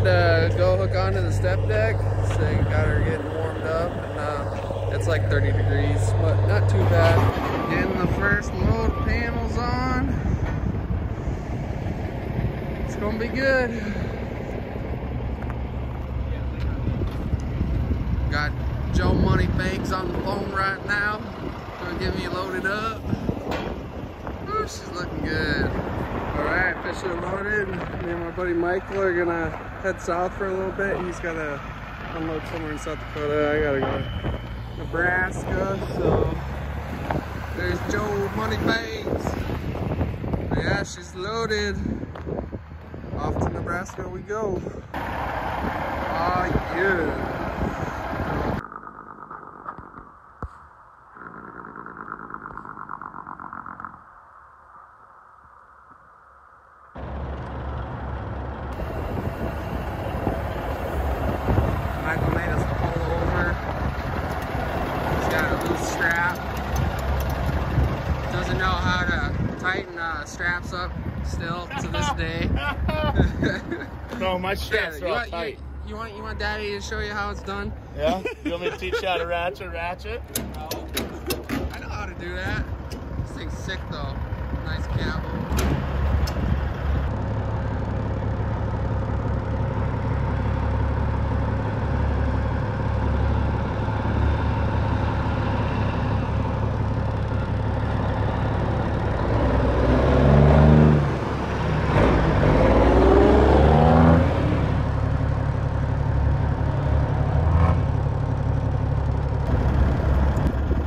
ready to go hook onto the step deck. So got her getting warmed up and uh, it's like 30 degrees, but not too bad. Getting the first load panels on. It's gonna be good. Got Joe Moneybags on the phone right now. Gonna get me loaded up. Ooh, she's looking good. All right, fish are loaded. Me and my buddy Michael are gonna head south for a little bit. He's gotta unload somewhere in South Dakota. I gotta go to Nebraska. So there's Joe Moneybags. Yeah, she's loaded. Off to Nebraska we go. Ah, yeah. Michael made us pull over. He's got a loose strap. Doesn't know how to tighten uh, straps up still to this day. No, my straps you, are want, tight. you, you want you want daddy to show you how it's done? Yeah? You want me to teach you how to ratchet, ratchet? No. I know how to do that. This thing's sick though. Nice cable.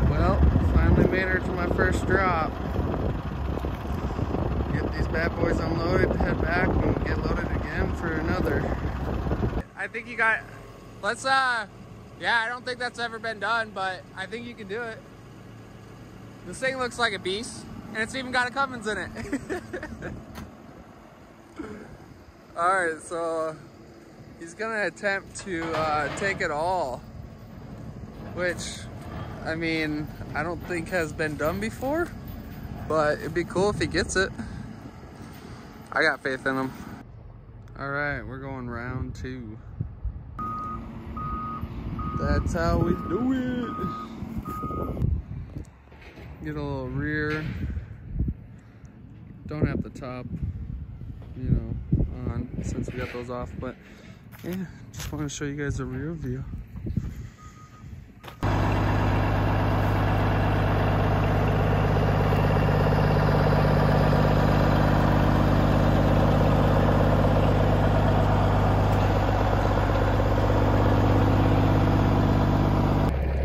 Well, finally made her to my drop. Get these bad boys unloaded, head back, and get loaded again for another. I think you got, let's, uh, yeah, I don't think that's ever been done, but I think you can do it. This thing looks like a beast, and it's even got a Cummins in it. all right, so he's gonna attempt to uh, take it all, which I mean, I don't think has been done before, but it'd be cool if he gets it. I got faith in him. All right, we're going round two. That's how we do it. Get a little rear. Don't have the top, you know, on since we got those off, but yeah, just want to show you guys the rear view.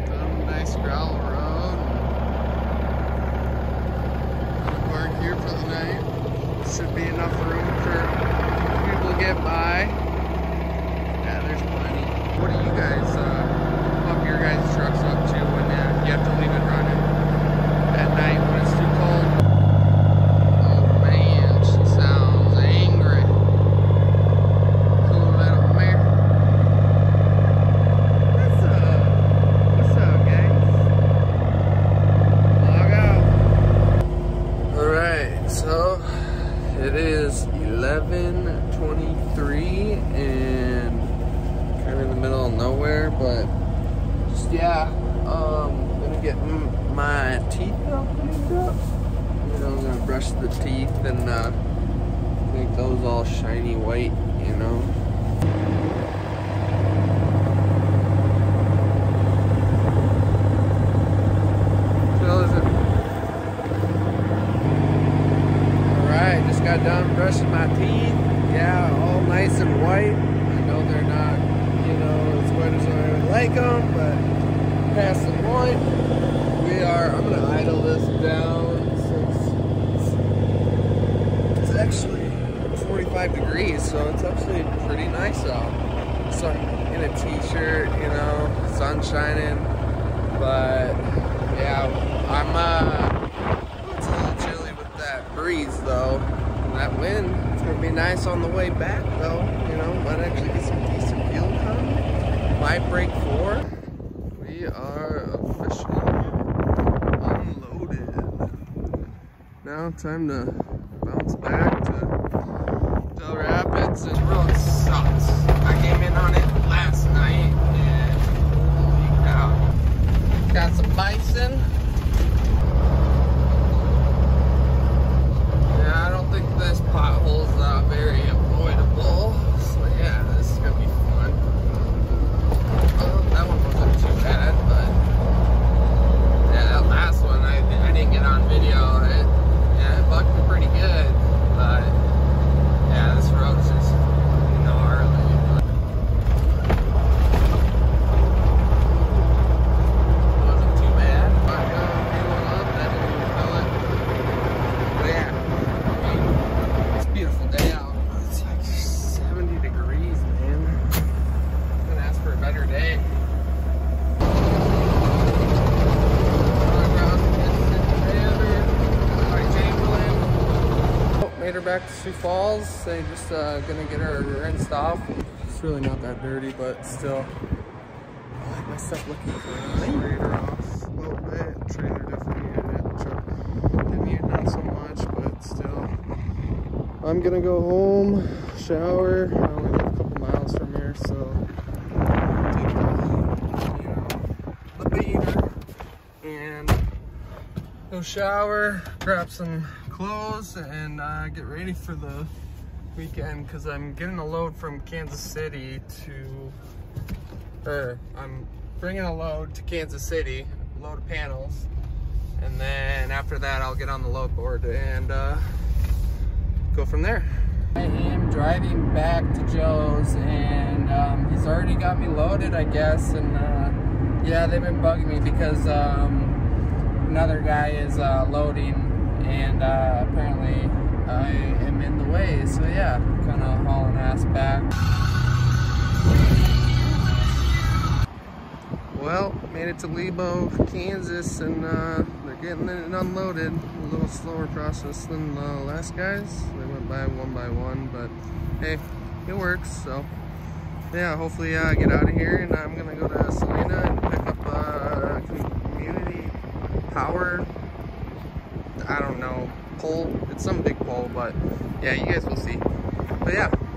Down a nice gravel road. Gonna park here for the night. Should be enough room for people to get by. Yeah, there's plenty. What do you guys uh, pump your guys' trucks up to when uh, you have to leave it running at night when it's too cold? Oh man, she sounds nowhere, but just, yeah, um, gonna get my teeth all cleaned up. You know, I'm gonna brush the teeth and, uh, make those all shiny white, you know. Alright, just got done brushing my teeth. Yeah, all nice and white. I know they're not, you know, as white as I would like them, but past the point, we are, I'm gonna idle this down since it's, it's actually 45 degrees, so it's actually pretty nice out. So I'm in a t-shirt, you know, sun shining, but yeah, I'm uh, it's a little chilly with that breeze though, and that wind. It's gonna be nice on the way back though, you know. Might actually get some decent Might break four. We are officially unloaded. Now time to bounce back to Dell Rapids and road sucks. I came in on it last night and. Got some bison. Yeah, I don't think this pothole's uh, very avoidable. So yeah, this is gonna be fun. Well, that one wasn't too bad, but yeah, that last one I, I didn't get on video. It, yeah, it bucked me pretty good, but yeah, this road's just gnarly. Wasn't too bad. But, uh, anyone up, I didn't even feel it. But yeah, I mean, it's a beautiful day out. It's like 70 degrees, man. Couldn't ask for a better day. Oh, Made her back to Sioux Falls. They just uh, gonna get her rinsed off. It's really not that dirty, but still. I like my stuff looking clean. Trailer off a little bit. Trailer definitely muted it. Truck didn't mute not so much, but still. I'm gonna go home, shower. I only live a couple miles from here, so take the, you know, the beater and go shower, grab some clothes, and uh, get ready for the weekend because I'm getting a load from Kansas City to, or I'm bringing a load to Kansas City, a load of panels, and then after that I'll get on the load board and uh, go from there. I am driving back to Joe's and um, he's already got me loaded, I guess. And uh, yeah, they've been bugging me because um, another guy is uh, loading and uh, apparently I am in the way. So yeah, kind of hauling ass back. Well, made it to Lebo, Kansas, and uh, they're getting it unloaded. A little slower process than the last guys. They went by one by one, but hey, it works. So yeah, hopefully I uh, get out of here, and I'm gonna go to Salina and pick up a community power. I don't know pole. It's some big pole, but yeah, you guys will see. But yeah.